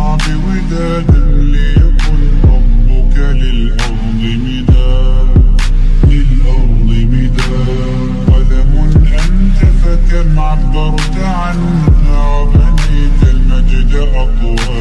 يصنع بوداد ليكن ربك للأرض مداد للأرض مداد. قلم أنت فكم عبرت عنها وبنيت المجد أطوال.